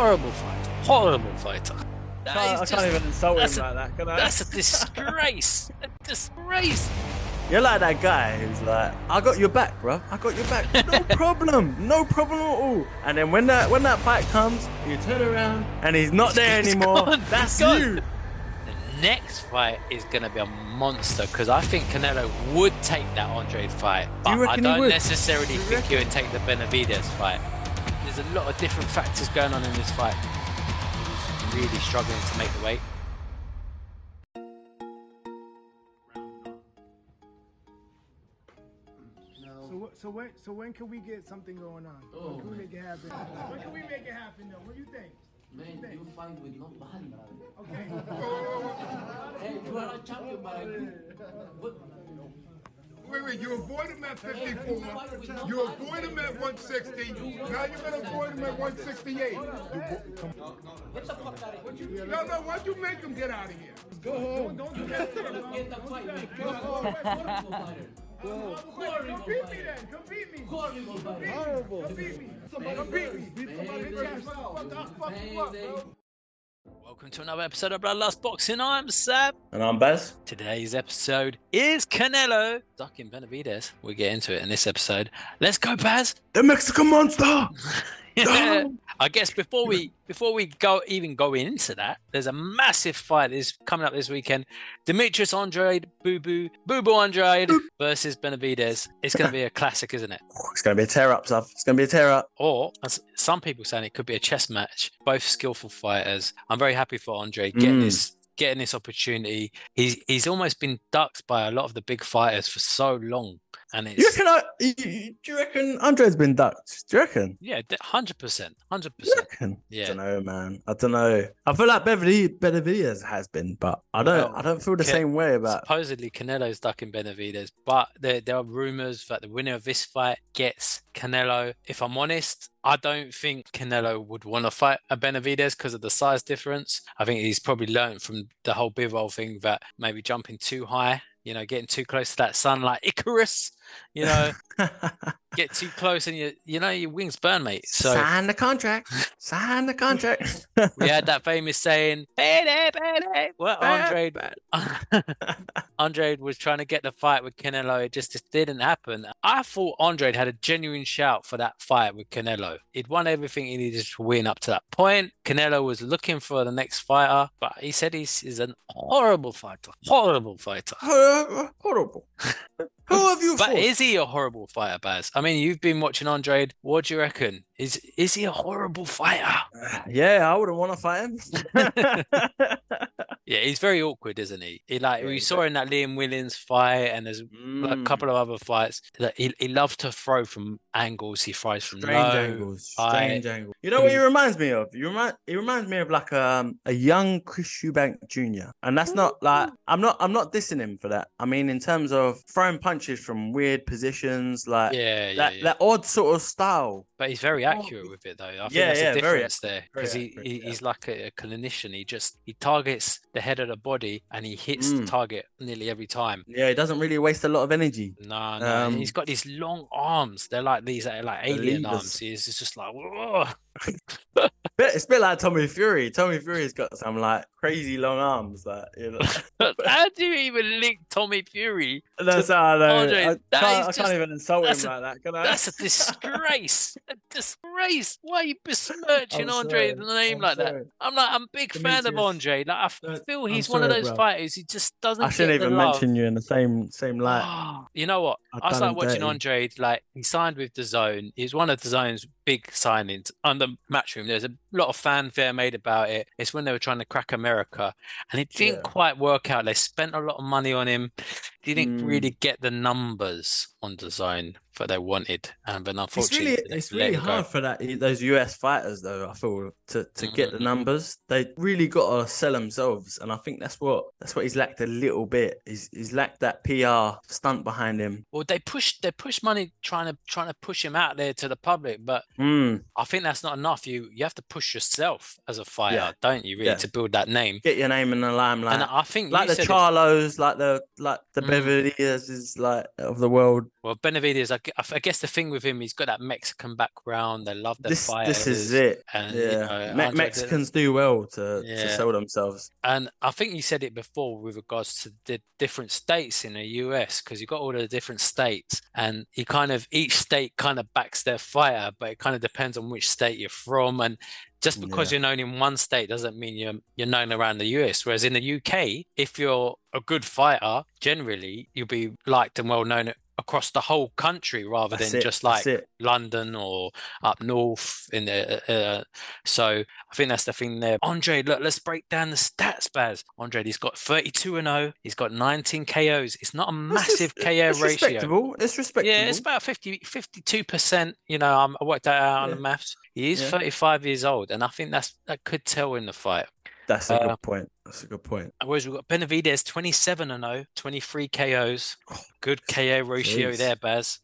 horrible fighter. Horrible fighter. I can't, I just- can't even insult him a- like that, can I? That's a disgrace. a disgrace. You're like that guy who's like, I got your back, bro. I got your back. No problem. No problem at all. And then when that when that fight comes, you turn around and he's not there He's anymore. gone. That's He's gone. you. The next fight is going to be a monster because I think Canelo would take that Andre fight, but You I don't would? necessarily You think he would take the Benavidez fight. There's a lot of different factors going on in this fight. He's really struggling to make the weight. So, wh- so when so when can we get something going on? Oh, when can we make it happen? When can we make it happen though? What do you think? Man, you fight with nobody, brother. Okay. Hey, you are a champion, but I what, Wait, wait, you avoid him at 54, you avoid him at 160, now you're gonna avoid him at 168. get the fuck out of here. No, no, why'd you make him get out of here? Go home. Don't do that. Get the fight, man. You're a horrible fighter. Come beat me then. Come beat me. Horrible fighter. Horrible. Come beat me. Somebody come beat me. Beat somebody. Man, Bitch ass. Fuck, I'll fuck you up, bro. Welcome to another episode of Bloodlust Boxing. I'm Sam. And I'm Baz. Today's episode is Canelo ducking Benavidez. We'll get into it in this episode. Let's go, Baz. The Mexican monster. I guess before we before we go even go into that, there's a massive fight is coming up this weekend. Demetrius Andrade, Boo Boo, Boo Boo Andrade versus Benavidez. It's going to be a classic, isn't it? It's gonna be a tear up, stuff. It's gonna be a tear up. Or as some people saying it could be a chess match. Both skillful fighters. I'm very happy for Andre getting Mm. this getting this opportunity. He's he's almost been ducked by a lot of the big fighters for so long, and You reckon? I, you, do you reckon Andre's been ducked? Do you reckon? yeah, hundred percent, hundred percent. Yeah. I don't know, man. I don't know. I feel like Beverly Benavidez has been, but I don't. Well, I don't feel the same way about. Supposedly Canelo's ducking Benavidez, but there, there are rumors that the winner of this fight gets Canelo. If I'm honest, I don't think Canelo would want to fight a Benavidez because of the size difference. I think he's probably learned from the whole Bivol thing that maybe jumping too high, you know, getting too close to that sun like Icarus, you know, get too close and you you know your wings burn, mate. So Sign the contract. Sign the contract. we had that famous saying, "Bene, bene." Well, Andre, Andre was trying to get the fight with Canelo. It just, just didn't happen. I thought Andre had a genuine shout for that fight with Canelo. He'd won everything he needed to win up to that point. Canelo was looking for the next fighter, but he said he's, he's an horrible fighter. Horrible fighter. Horrible. Who have you But fought? is he a horrible fighter, Baz? I mean, you've been watching Andre. What do you reckon? Is is he a horrible fighter? Yeah, I wouldn't want to fight him. Yeah, he's very awkward, isn't he? He like Yeah, we saw in that Liam Williams fight, and there's like, a Mm, couple of other fights that he, he loves to throw from angles. He throws from strange low. angles. high. Strange angles. You know what he reminds me of? You remind he reminds me of like um, a young Chris Eubank Jr. And that's not like I'm not I'm not dissing him for that. I mean in terms of throwing punches from weird positions, like Yeah, yeah, that yeah. that odd sort of style. But he's very oh, accurate with it, though. I think Yeah, that's yeah, the very difference there because he, accurate, he yeah. he's like a, a clinician. He just he targets the head of the body and he hits the Mm. target nearly every time. Yeah, he doesn't really waste a lot of energy. No, no, Um, he's got these long arms. They're like these uh, like alien levers. arms. He's it's just like, It's a bit like Tommy Fury. Tommy Fury's got some like crazy long arms, like you know. How do you even link Tommy Fury? That's how I know. Andre, I, can't, I just- can't even insult him a- like that, can I? That's a disgrace. a disgrace. Why are you besmirching Andre the name I'm like sorry. that? I'm like, I'm a big fan of Andre. Like, I feel he's one of those bro. fighters. He just doesn't. I shouldn't the even mention you in the same same light. you know what? I've I started watching dirty. Andre. Like he signed with DAZN. He's one of DAZN's big signings On under Matchroom. There's a lot of fanfare made about it. It's when they were trying to crack America, and it didn't Yeah. quite work out. They spent a lot of money on him. Didn't Mm. really get the numbers on the Zone that they wanted, and then It's unfortunately, really it's really him go. hard for that those US fighters though. I feel to to get the Mhm. numbers, they really got to sell themselves, and I think that's what that's what he's lacked a little bit. He's he's lacked that PR stunt behind him. Well, they push they push money trying to trying to push him out there to the public, but Mm, I think that's not enough. You you have to push yourself as a fighter, Yeah. don't you? Really, Yeah. to build that name. get your name in the limelight. and I think like the it- Charlos, like the like the Mm. Beverly is like of the world. well, Benavidez, I I guess the thing with him, he's got that Mexican background. They love the This fighters. this is it. and, you yeah, know, Me- Mexicans do well to, to sell themselves. And I think you said it before with regards to the different states in the US, because you've got all the different states, and you kind of each state kind of backs their fighter, but it kind of depends on which state you're from. And just because Yeah. you're known in one state doesn't mean you're you're known around the US. Whereas in the UK, if you're a good fighter, generally you'll be liked and well known across the whole country rather That's than it, just like. London or up north in the uh, so I think that's the thing there. Andre, look, let's break down the stats, Baz. Andre, he's got 32 and 0. He's got 19 KOs. It's not a massive res- KO it's ratio. respectable. It's respectable. Yeah, it's about 50, 52%. You know, um, I worked that out on the Yeah. maths. He is Yeah. 35 years old, and I think that's that could tell in the fight. That's a uh, good point. That's a good point. Whereas we've got Benavidez 27 and 0, 23 KOs. Good KO ratio there, Baz.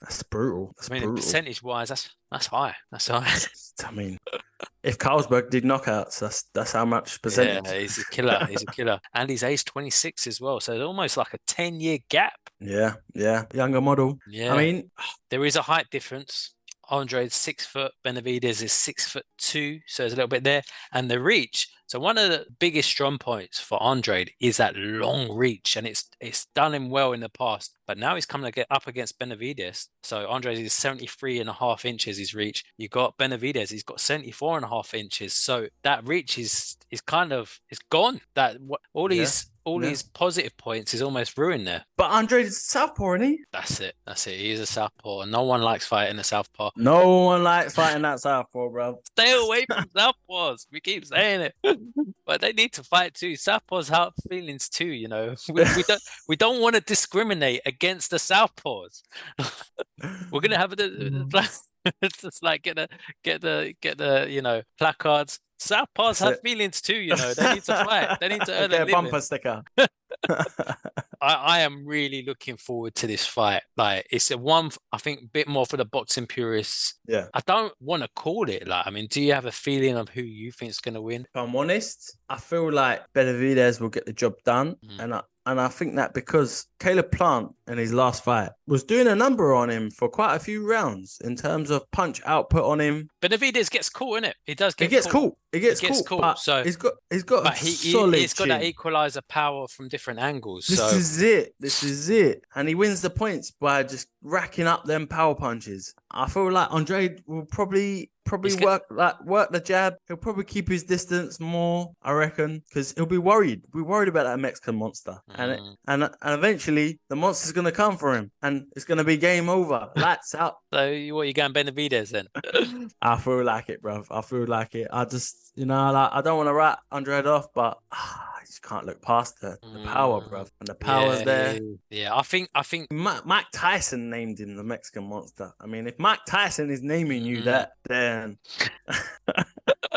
That's brutal. That's I mean, percentage wise, that's that's high. That's high. I mean, if Carlsberg did knockouts, that's that's how much percentage. Yeah, he's a killer. He's a killer. And he's age 26 as well. So it's almost like a 10 year gap. Yeah, yeah. Younger model. Yeah. I mean, there is a height difference. Andre's six foot, Benavidez is six foot two. So there's a little bit there. And the reach. So one of the biggest strong points for Andre is that long reach. And it's it's done him well in the past. But now he's coming to get up against Benavidez. So Andres is 73 and a half inches his reach. You got Benavidez, he's got 74 and a half inches. So that reach is is kind of it's gone. That what all these all yeah. these positive points is almost ruined there. but Andre's is southpaw, isn't he? That's it. That's it. He's a southpaw, and no one likes fighting a southpaw. No one likes fighting that southpaw, bro. Stay away from southpaws. We keep saying it, but they need to fight too. Southpaws have feelings too. You know, we, we don't we don't want to discriminate against the southpaws. We're gonna have the mm. it's just like get the get the get the you know placards. Southpaws have it. feelings too. You know, they need to fight. They need to earn a Get a bumper sticker. I, I am really looking forward to this fight. Like it's a one, I think, bit more for the boxing purists. Yeah. I don't want to call it. Like, I mean, do you have a feeling of who you think is going to win? if I'm honest, I feel like Benavidez will get the job done, Mm. and I and I think that because Caleb Plant in his last fight was doing a number on him for quite a few rounds in terms of punch output on him. Benavidez gets caught in it. He does get. He get gets caught. caught. He gets, gets caught. caught, so- he's got he's got But he, he solid he's got that equalizer power from different angles. This so is it. This is it. And he wins the points by just racking up them power punches. I feel like Andre will probably probably He's work like work the jab. He'll probably keep his distance more, I reckon, because he'll be worried. Be worried about that Mexican monster, and it, Mm. and and eventually the monster's gonna come for him, and it's gonna be game over. Lights out. so you- what you going Benavidez then? I feel like it, bro. I feel like it. I just, you know, like I don't want to write Andre off, but I just can't look past the, the power, Mm. bruv. And the power's yeah, there. Yeah, I think I think Ma- Mike Tyson named him the Mexican monster. I mean, if Mike Tyson is naming you Mm. that, then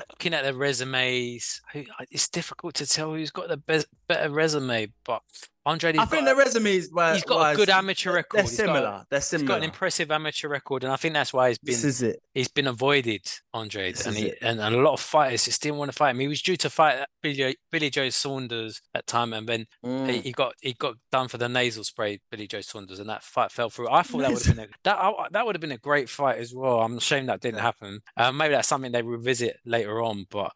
looking at the resumes, it's difficult to tell who's got the best better resume. But Andre, I think the resumes were. he's got a good amateur record. They're He's got similar. They're He's similar. got an impressive amateur record, and I think that's why he's This been is it. he's been avoided, Andre, This and, he, and a lot of fighters just didn't want to fight him. He was due to fight Billy, Billy Joe Saunders at time, and then he, Mm. he got he got done for the nasal spray, Billy Joe Saunders, and that fight fell through. I thought that would have been a, that I- that would have been a great fight as well. I'm ashamed that didn't happen. Uh, maybe that's something they revisit later on, but.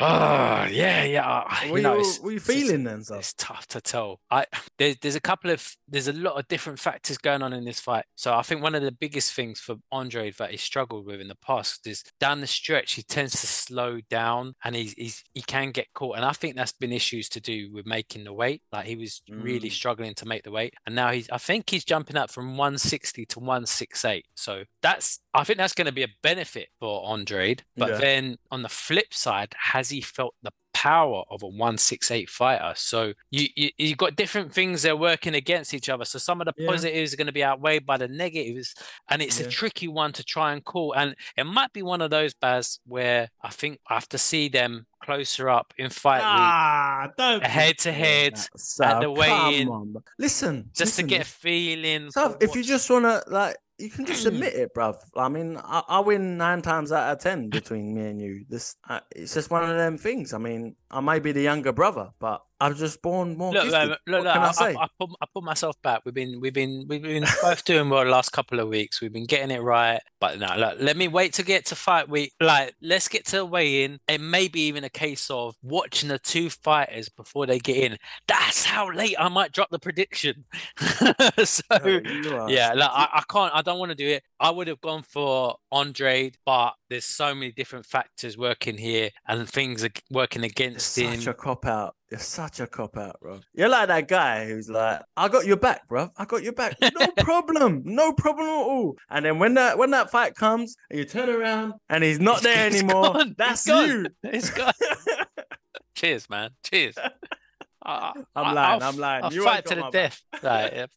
Oh yeah, yeah. What you know, you, you feeling then, sir? it's tough to tell. I there's there's a couple of there's a lot of different factors going on in this fight. So I think one of the biggest things for Andre that he struggled with in the past is down the stretch he tends to slow down and he's he's he can get caught. And I think that's been issues to do with making the weight. Like he was really Mm. struggling to make the weight, and now he's I think he's jumping up from 160 to 168. So that's I think that's going to be a benefit for Andre. But Yeah. then on the flip side, has he felt the power of a 168 fighter. So you, you you got different things they're working against each other. So some of the Yeah. positives are going to be outweighed by the negatives, and it's Yeah. a tricky one to try and call. And it might be one of those Baz where I think I have to see them closer up in fight week Ah, don't a head to head at the weigh-in, weigh-in. Listen, just to get a feeling. So if you just wanna like, you can just admit it, bruv. I mean, I, I win nine times out of ten between me and you. This, uh, it's just one of them things. I mean, I may be the younger brother, but I've just born more. Look, gifted. look, look, I, I? I, put I put myself back. We've been we've been we've been both doing well the last couple of weeks. We've been getting it right. But now, look, let me wait to get to fight week. Like, let's get to weigh in. and maybe even a case of watching the two fighters before they get in. That's how late I might drop the prediction. so Oh, yeah, like, I, can't. I don't want to do it. I would have gone for Andre, but there's so many different factors working here, and things are working against him. such a cop out. You're such a cop out, bro. You're like that guy who's like, "I got your back, bro. I got your back. No problem. No problem at all." And then when that when that fight comes, and you turn around and he's not It's- there it's anymore, gone. that's It's gone. you. It's gone. Cheers, man. Cheers. I, I'm lying, I'll I'm lying. I'll You fight to the death. Like,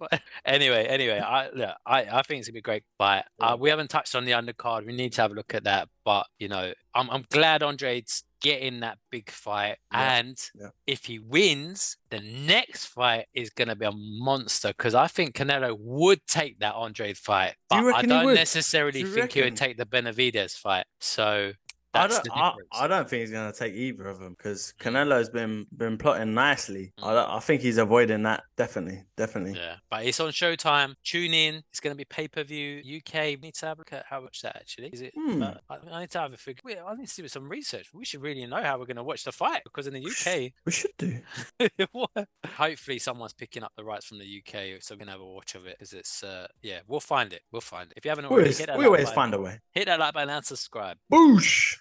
anyway, anyway, I look, I, I think it's gonna be a great fight. Yeah. Uh, we haven't touched on the undercard. We need to have a look at that. But you know, I'm I'm glad Andre's getting that big fight. Yeah, And yeah. if he wins, the next fight is gonna be a monster because I think Canelo would take that Andre fight. Do But you I don't necessarily Do think he would take the Benavidez fight. So I don't, I. I don't think he's gonna take either of them because Canelo's been been plotting nicely. I, I think he's avoiding that. Definitely, definitely. Yeah, but it's on Showtime. Tune in. It's going to be pay per view. UK. Need to have a look at how much that actually is. It. Hmm. Uh, I, I need to have a figure. I need to do some research. We should really know how we're going to watch the fight because in the UK, We should do. hopefully someone's picking up the rights from the UK, so we can have a watch of it. Because it's uh, yeah, we'll find it. We'll find it. If you haven't We already, always, hit that we always find a way. Hit that like button and subscribe. Boosh.